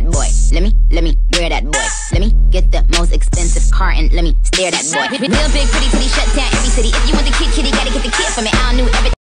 that boy. Let me, let me wear that boy. Let me get the most expensive car and let me stare that boy. Real big, pretty pretty, shut down every city. If you want the kitty, kitty.